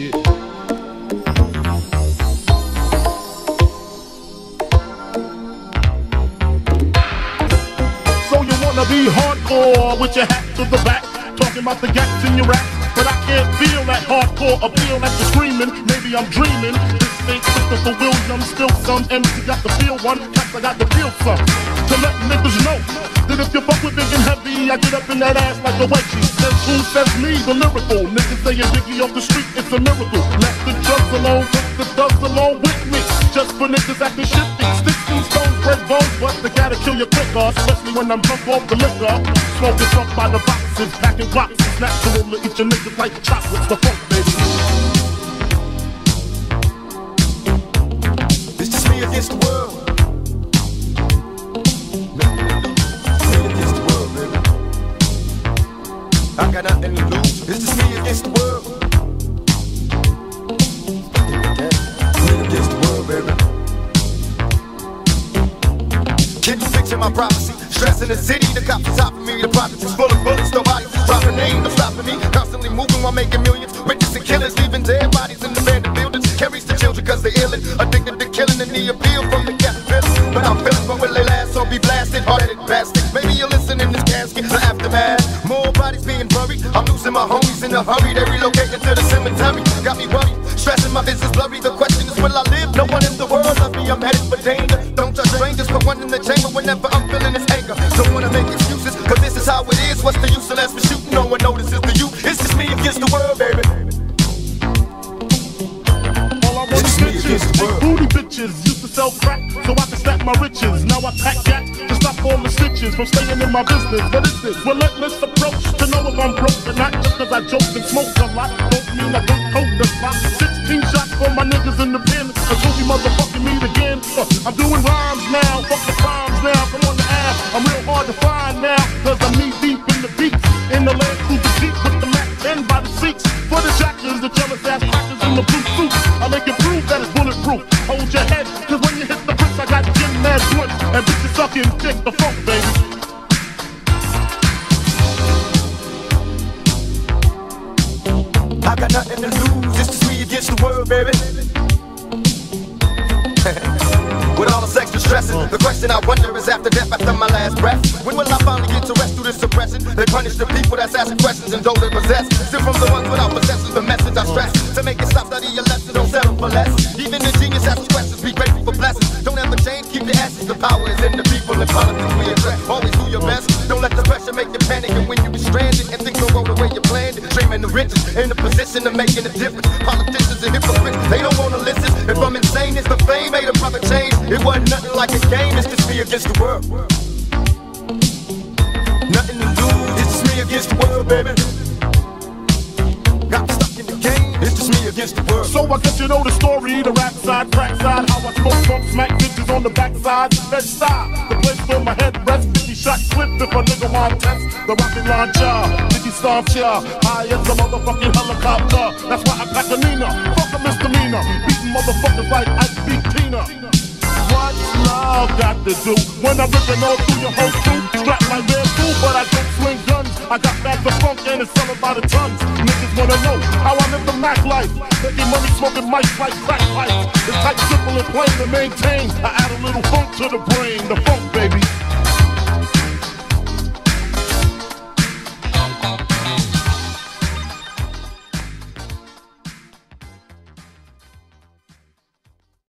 So you wanna be hardcore with your hat to the back, talking about the gaps in your rap. But I can't feel that hardcore appeal that you're screaming. Maybe I'm dreaming. This ain't Christopher Williams, still some MC got the feel one, cause I got the feel some. To let niggas know that if you fuck with big and heavy, I get up in that ass like a wedgie. Says who says me, the lyrical. Niggas saying Biggie off the street, it's a miracle. Let the drugs alone, take the thugs along with me. Just for niggas acting shifty. Sticks you quicker. Especially when I'm drunk off the liquor. Smoking up by the boxes, packing boxes. Natural to eat your niggas like chocolates. The funk, baby. It's just me against the world. I got nothing to lose. It's just me against the world. Can you picture my prophecy? Stress in the city, the cops on top of me, the projects is full of bullets, nobody dropping name, no stopping me. Constantly moving while making millions. Witness and killers, leaving dead bodies in the abandoned buildings. Carries the children cause they're illin', addicted to killing and the appeal from the capitalist. But I'm feeling, but will they last or be blasted? Hard-headed bastard. Maybe you'll listen in this casket, the aftermath. More bodies being buried. I'm losing my homies in a hurry. They relocating whenever I'm feeling this anger. Don't wanna make excuses, cause this is how it is. What's the use unless we're shooting? No one notices the you. It's just me against the world, baby. All I want is bitches, against the big world. booty bitches. Used to sell crack so I could stack my riches. Now I pack gas to stop all the stitches from staying in my business. What is this? Relentless approach to know if I'm broke or not. Just cause I joke and smoke a lot, don't mean I don't coke the spot. 16 shots for my niggas in the pen. Until we motherfucking meet again. Uh, I'm doing rhymes now, fuck real hard to find now. Cause I'm knee deep in the beats. In the land cruiser deep with the Mac 10 by the seats. For the jackers, the jealous ass crackers in the blue suits. I make it prove that it's bulletproof. Hold your head, cause when you hit the bricks, I got gym mad joints. And bitches sucking dick, the funk, baby. I got nothing to lose. It's just me against the world, baby. With all this extra stressing, question I wonder is after death, after my last breath, when will I finally get to rest through this suppression? They punish the people that's asking questions and don't they possess. Still from the ones without possessions, the message I stress. To make it stop, study your lesson, don't settle for less. Even the genius asks questions, be grateful for blessings. Don't ever change, keep the essence. The power is in the people and politics we address. Always do your best. Don't let the pressure make you panic. And when you be stranded and things don't go the way you planned, dreaming the riches in the position of making a difference. Politicians against the world. Nothing to lose, it's just me against the world, baby. Got stuck in the game, it's just me against the world. So I guess you know the story, the rap side, crack side, how I smoke, smoke, smack bitches on the backside, bed side, the place where my head rests, 50 shot clip if a nigga want test, the rocket launcher, 50 stomp ya, high as a motherfucking helicopter, that's why I pack a Nina, fuck a misdemeanor, beating motherfuckers like I beat Tina. Love got to do when I'm ripping all through your whole crew? Strapped like bamboo, but I don't swing guns. I got bags of funk and it's selling by the tons. Niggas wanna know how I live the Mac life. Making money smoking mics like crack pipes. It's tight, simple, and plain to maintain. I add a little funk to the brain, the funk, baby.